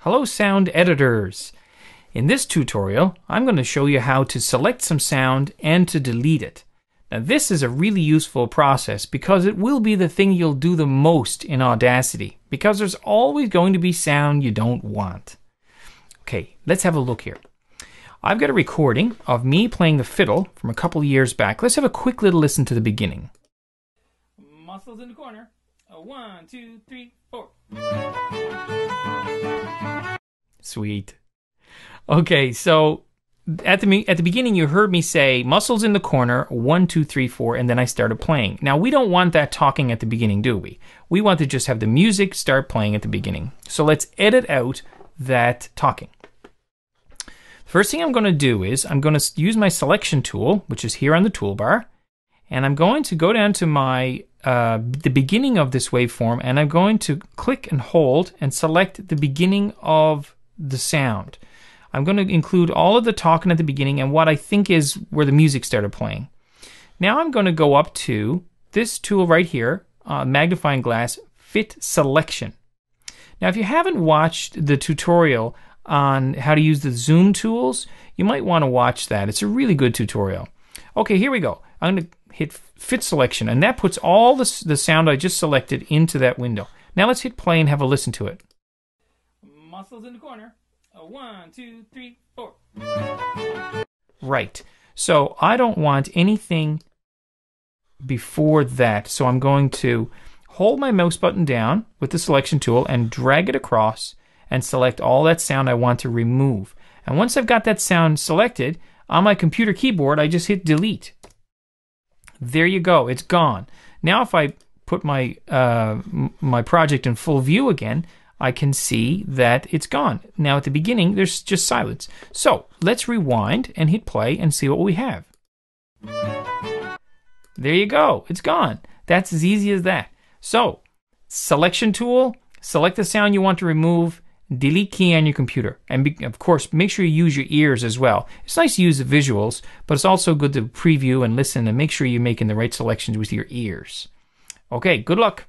Hello sound editors! In this tutorial, I'm going to show you how to select some sound and to delete it. Now this is a really useful process because it will be the thing you'll do the most in Audacity because there's always going to be sound you don't want. Okay, let's have a look here. I've got a recording of me playing the fiddle from a couple years back. Let's have a quick little listen to the beginning. Mussels in the corner. A one, two, three, four. Sweet. Okay, so at the at the beginning you heard me say mussels in the corner one two three four and then i started playing. Now we don't want that talking at the beginning do we? We want to just have the music start playing at the beginning. So let's edit out that talking. First thing I'm going to do is I'm going to use my selection tool, which is here on the toolbar, and I'm going to go down to my uh, the beginning of this waveform, and I'm going to click and hold and select the beginning of the sound. I'm going to include all of the talking at the beginning and what I think is where the music started playing. Now I'm going to go up to this tool right here, uh, magnifying glass, fit selection. Now, if you haven't watched the tutorial on how to use the zoom tools, you might want to watch that. It's a really good tutorial. Okay, here we go. I'm going to hit fit selection, and that puts all the, the sound I just selected into that window. Now let's hit play and have a listen to it. Mussels in the corner. A one, two, three, four. Right. So I don't want anything before that. So I'm going to hold my mouse button down with the selection tool and drag it across and select all that sound I want to remove. And once I've got that sound selected, on my computer keyboard, I just hit delete. There you go, it's gone. Now if I put my uh, my project in full view again, I can see that it's gone. Now at the beginning, there's just silence. So let's rewind and hit play and see what we have. There you go, it's gone. That's as easy as that. So, selection tool, select the sound you want to remove, delete key on your computer. And be, of course, make sure you use your ears as well. It's nice to use the visuals, but it's also good to preview and listen and make sure you're making the right selections with your ears. Okay, good luck.